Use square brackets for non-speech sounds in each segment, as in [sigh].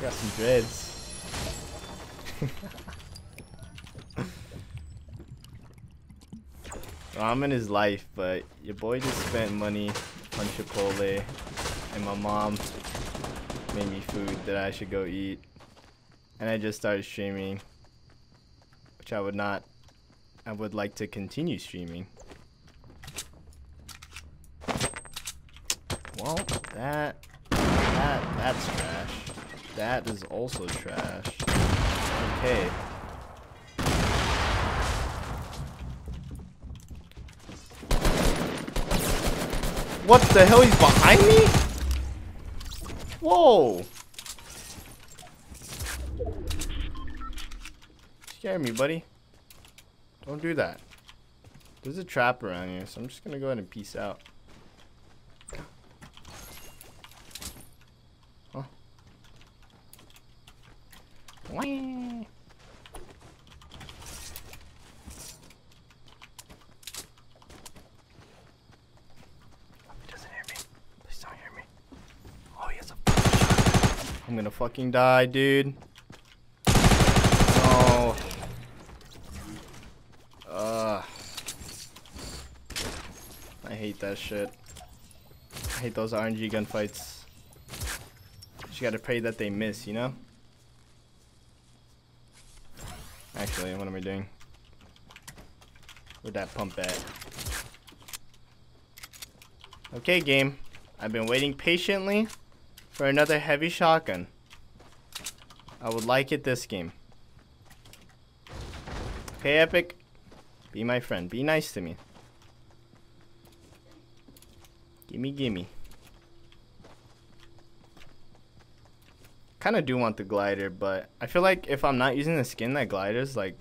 got some dreads. Ramen is life, but your boy just spent money on Chipotle, and my mom made me food that I should go eat. And I just started streaming, which I would not, I would like to continue streaming. Well, that, that, that's. That is also trash. Okay. What the hell? He's behind me? Whoa. Scare me, buddy. Don't do that. There's a trap around here, so I'm just gonna go ahead and peace out. Whee! He doesn't hear me. Please don't hear me. Oh, he has a I'm gonna fucking die, dude. No. Ugh. I hate that shit. I hate those RNG gunfights. Just gotta pray that they miss, you know? Doing? Where'd that pump at? Okay, game. I've been waiting patiently for another heavy shotgun. I would like it this game. Okay, Epic. Be my friend. Be nice to me. Gimme, gimme. Kind of do want the glider, but I feel like if I'm not using the skin, that glider's like,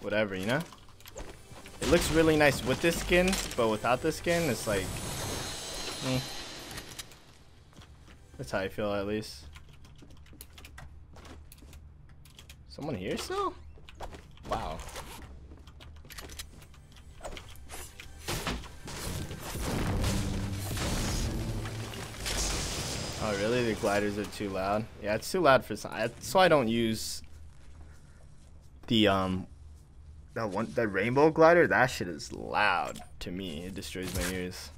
whatever, you know? It looks really nice with this skin, but without the skin, it's like, eh. That's how I feel at least. Someone here still? Wow. Oh really? The gliders are too loud? Yeah, it's too loud for some. That's why I don't use the um that one the rainbow glider. That shit is loud to me. It destroys my ears.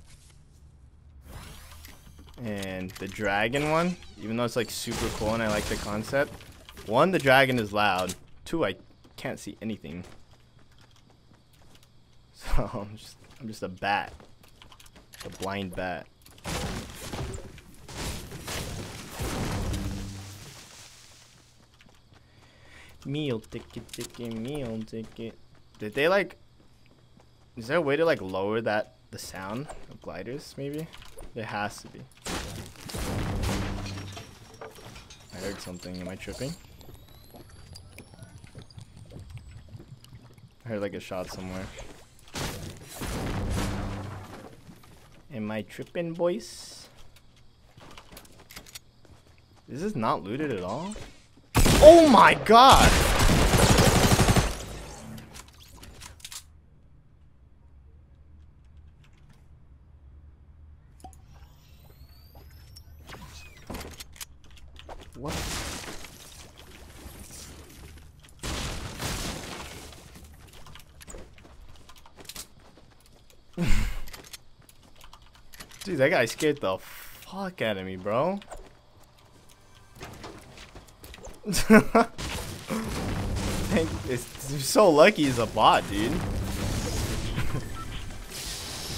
And the dragon one, even though it's like super cool and I like the concept, one the dragon is loud. Two I can't see anything. [laughs] So I'm just I'm just a bat. A blind bat. Meal ticket, ticket, meal ticket. Did they like? Is there a way to like lower that the sound of gliders? Maybe there has to be. I heard something. Am I tripping? I heard like a shot somewhere. Am I tripping, boys? This is not looted at all? Oh my god! What? Dude, that guy scared the fuck out of me, bro. [laughs] it's so lucky he's a bot, dude. [laughs]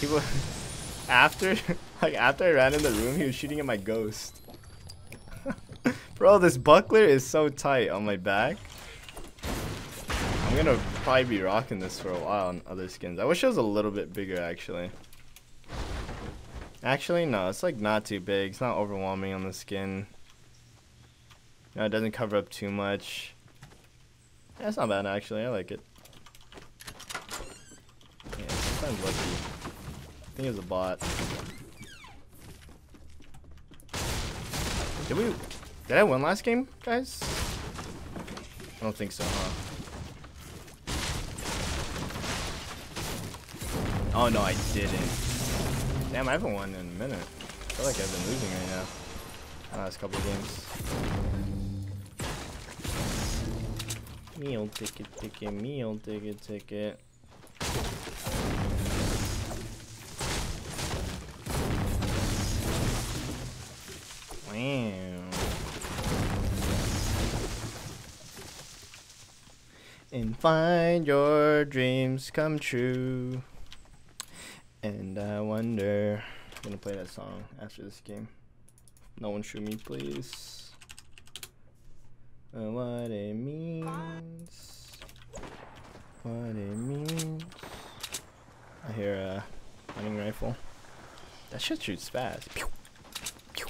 he was after [laughs] like after I ran in the room, he was shooting at my ghost. Bro, this buckler is so tight on my back. I'm gonna probably be rocking this for a while on other skins. I wish it was a little bit bigger actually. Actually, no, it's like not too big. It's not overwhelming on the skin. No, it doesn't cover up too much. That's not bad actually. I like it. Yeah, sometimes lucky. I think it was a bot. Did we? Did I win last game, guys? I don't think so, huh? Oh no, I didn't. Damn, I haven't won in a minute. I feel like I've been losing right now. The last couple of games. Meal ticket, ticket, meal ticket, ticket. Wow. and find your dreams come true. And I wonder. I'm gonna play that song after this game. No one shoot me, please. Uh, what it means. What it means. I hear a hunting rifle. That shit shoots fast. Pew, pew.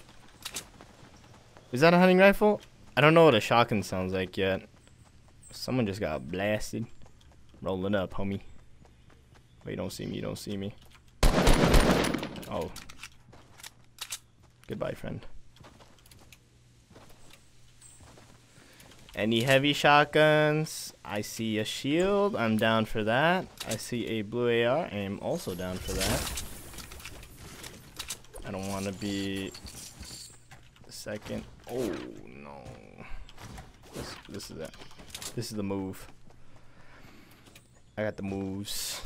Is that a hunting rifle? I don't know what a shotgun sounds like yet. Someone just got blasted. Rolling up, homie. Wait, you don't see me, you don't see me. Oh. Goodbye, friend. Any heavy shotguns? I see a shield. I'm down for that. I see a blue AR. I am also down for that. I don't want to be second. Oh, no. This, this is it. This is the move. I got the moves.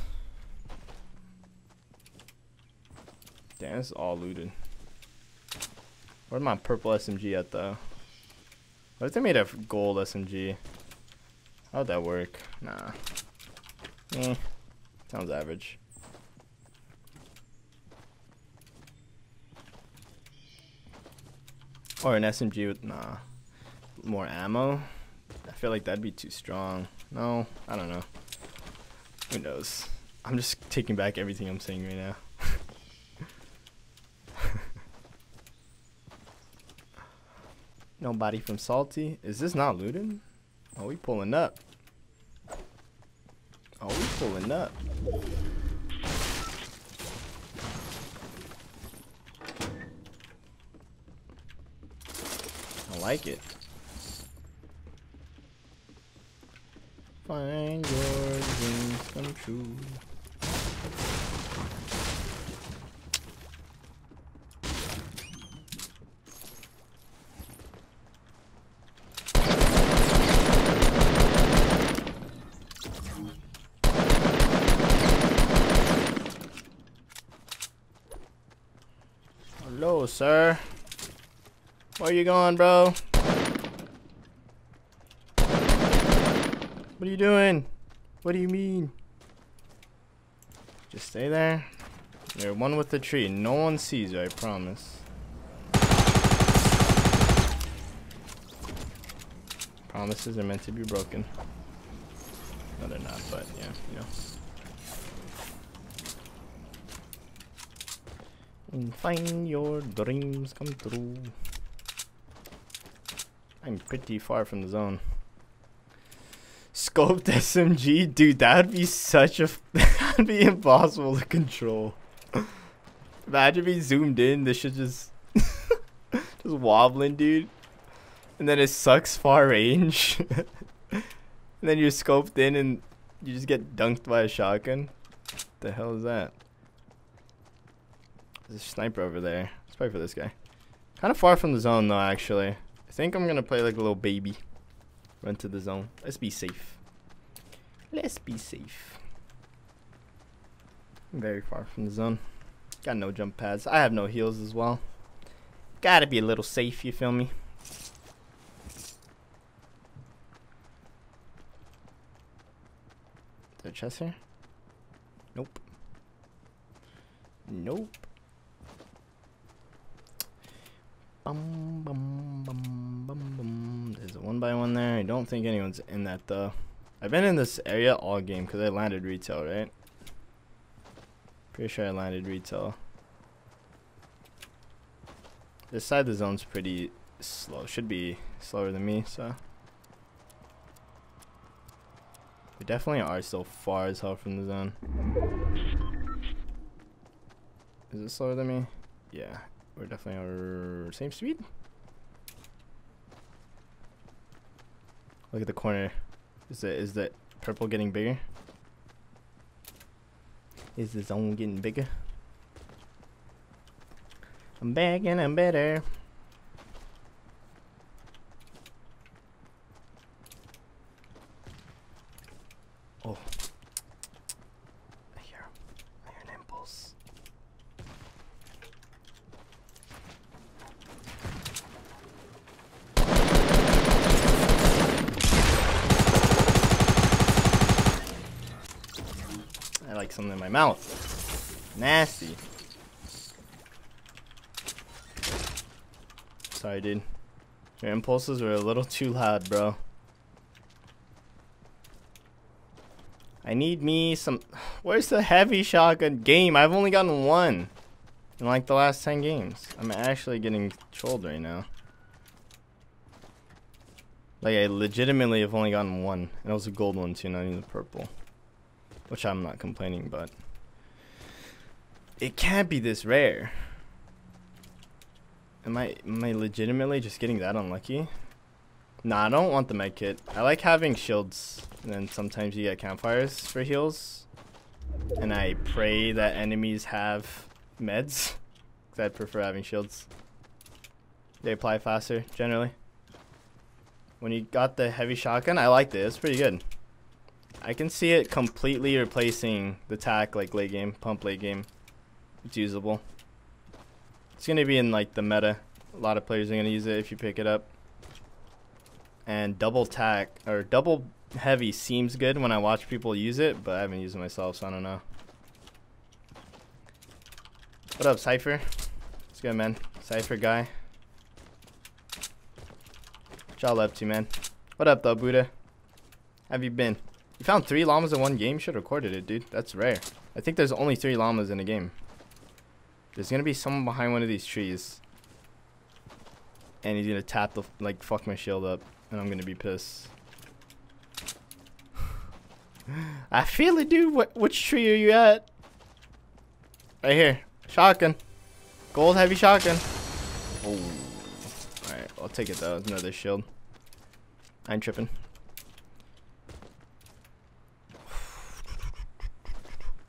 Damn, this is all looted. Where's my purple SMG at though? What if they made a gold SMG? How'd that work? Nah. Eh. Sounds average. Or an SMG with, nah. More ammo? I feel like that'd be too strong. No, I don't know. Who knows? I'm just taking back everything I'm saying right now. Nobody from Salty. Is this not looted? Oh, we pulling up. Oh, we pulling up. I like it. Find your dreams come true. Sir. Where you going, bro? What are you doing? What do you mean? Just stay there. You're one with the tree. No one sees you, I promise. Promises are meant to be broken. No, they're not, but yeah, you know. And find your dreams come true. I'm pretty far from the zone. Scoped SMG? Dude, that'd be such a... [laughs] that'd be impossible to control. Imagine being zoomed in, this shit just... [laughs] just wobbling, dude. And then it sucks far range. [laughs] and then you're scoped in and you just get dunked by a shotgun. What the hell is that? There's a sniper over there. Let's play for this guy. Kind of far from the zone, though, actually. I think I'm going to play like a little baby. Run to the zone. Let's be safe. Let's be safe. I'm very far from the zone. Got no jump pads. I have no heals as well. Gotta be a little safe, you feel me? Is there a chest here? Nope. Nope. Bum, bum, bum, bum, bum. There's a one by one there. I don't think anyone's in that though. I've been in this area all game because I landed retail, right? Pretty sure I landed retail. This side of the zone's pretty slow. Should be slower than me, so. We definitely are still far as hell from the zone. Is it slower than me? Yeah, we're definitely our same speed. Look at the corner. Is the is the purple getting bigger? Is the zone getting bigger? I'm back and I'm better. Mouth. Nasty. Sorry, dude. Your impulses were a little [laughs] too loud, bro. I need me some... [sighs] Where's the heavy shotgun game? I've only gotten one. In like the last 10 games. I'm actually getting trolled right now. Like I legitimately have only gotten one. And it was a gold one too, not even the purple. Which I'm not complaining, but... It can't be this rare. Am I, am I legitimately just getting that unlucky? Nah, I don't want the med kit. I like having shields. And then sometimes you get campfires for heals. And I pray that enemies have meds. Because I prefer having shields. They apply faster, generally. When you got the heavy shotgun, I liked it. It's pretty good. I can see it completely replacing the tac like late game, pump late game. It's usable. It's going to be in like the meta. A lot of players are going to use it if you pick it up. And double tac, or double heavy seems good when I watch people use it, but I haven't used it myself, so I don't know. What up, Cypher? What's good, man? Cypher guy. What y'all up to, man? What up, though, Buddha? Have you been? You found three llamas in one game? Should have recorded it, dude. That's rare. I think there's only three llamas in a game. There's gonna be someone behind one of these trees. And he's gonna tap the, like, fuck my shield up. And I'm gonna be pissed. [laughs] I feel it, dude. What, which tree are you at? Right here. Shotgun. Gold heavy shotgun. Oh. Alright, I'll take it though. Another shield. I'm tripping.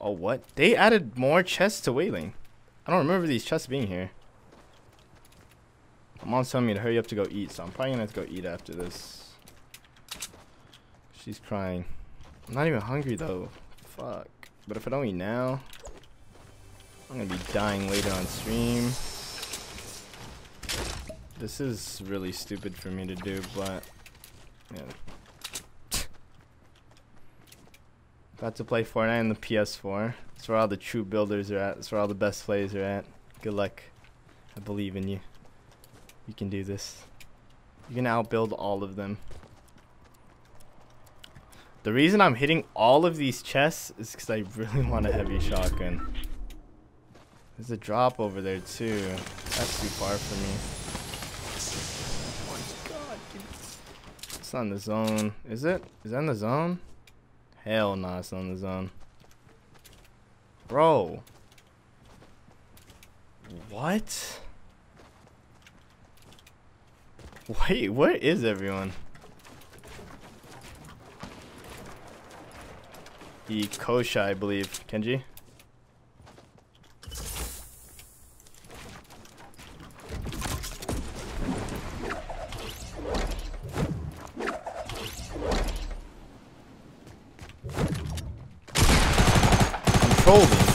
Oh, what? They added more chests to Wailing. I don't remember these chests being here. My mom's telling me to hurry up to go eat, so I'm probably gonna have to go eat after this. She's crying. I'm not even hungry though. Fuck. But if I don't eat now, I'm gonna be dying later on stream. This is really stupid for me to do, but yeah. About to play Fortnite on the PS4. That's where all the true builders are at. That's where all the best players are at. Good luck. I believe in you. You can do this. You can outbuild all of them. The reason I'm hitting all of these chests is because I really [laughs] want a heavy shotgun. There's a drop over there too. That's too far for me. Oh my god. It's not in the zone. Is it? Is that in the zone? Hell no, it's not in the zone. Bro. What? Wait, where is everyone? The Kosha, I believe. Kenji? Control me.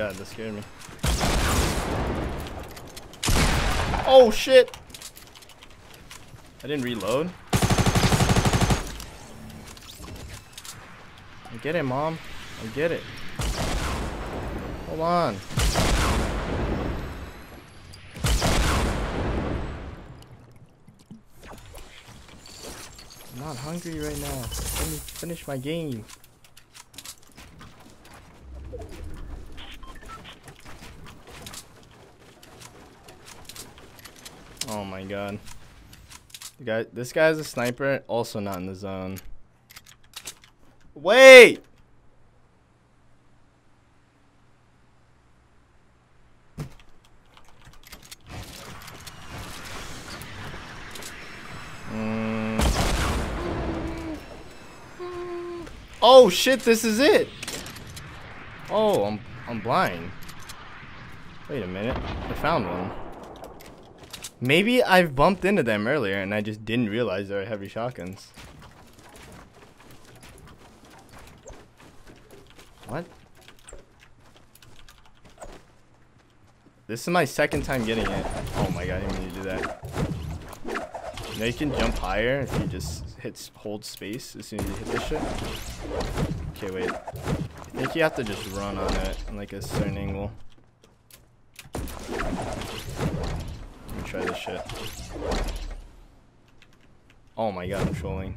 god, that scared me. Oh shit! I didn't reload. I get it, mom. I get it. Hold on. I'm not hungry right now. Let me finish my game. Oh my god. The guy, this guy's a sniper, also not in the zone. Wait! Mm. Oh shit, this is it! Oh, I'm, I'm blind. Wait a minute, I found one. Maybe I've bumped into them earlier and I just didn't realize they were heavy shotguns. What? This is my second time getting it. Oh my god, I didn't mean to do that. Now you can jump higher if you just hit hold space as soon as you hit this shit. Okay, wait. I think you have to just run on it in like a certain angle. Try this shit. Oh my god, I'm trolling.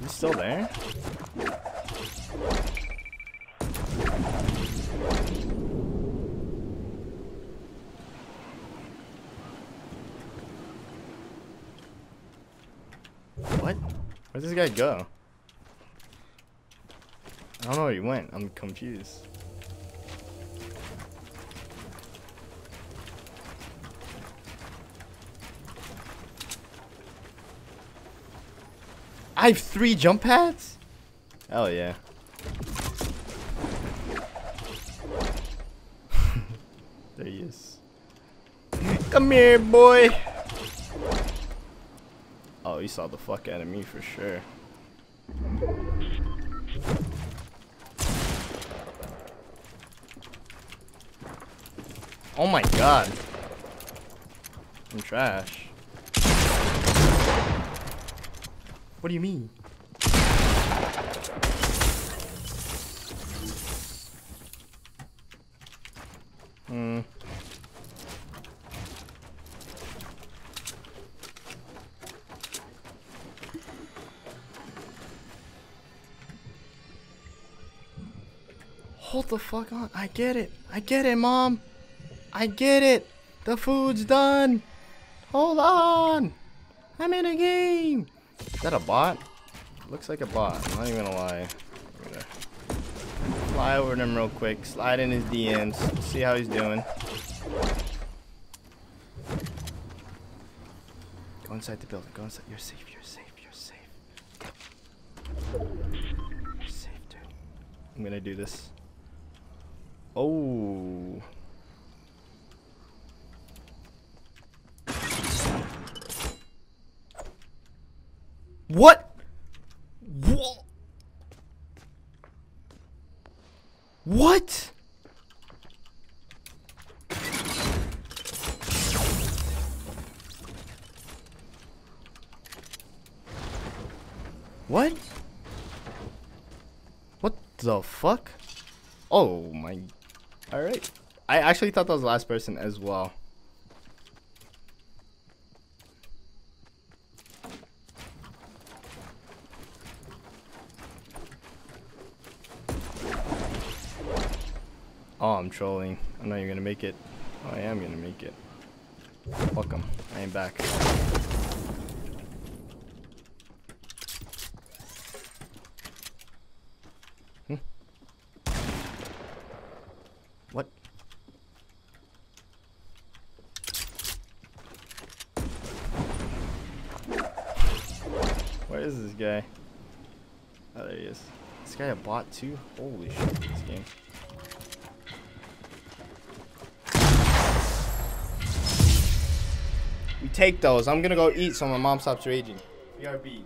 He's still there? What? Where'd this guy go? I don't know where he went. I'm confused. I have three jump pads? Hell yeah. [laughs] there he is. Come here, boy. Oh, he saw the fuck out of me for sure. Oh my god. I'm trash. What do you mean? Hmm. Hold the fuck on. I get it. I get it, mom. I get it. The food's done. Hold on. I'm in a game. Is that a bot? Looks like a bot. I'm not even gonna lie. Gonna fly over to him real quick. Slide in his DMs. See how he's doing. Go inside the building. Go inside. You're safe. You're safe. You're safe. You're safe, dude. I'm gonna do this. Oh. What? What? What? What? What the fuck? Oh my Alright. I actually thought that was the last person as well. I'm trolling. I know you're gonna make it. Oh, I am gonna make it. Welcome. I am back. Hmm. What? Where is this guy? Oh, there he is. This guy a bot too? Holy shit, this game. Take those. I'm gonna go eat so my mom stops raging. BRB.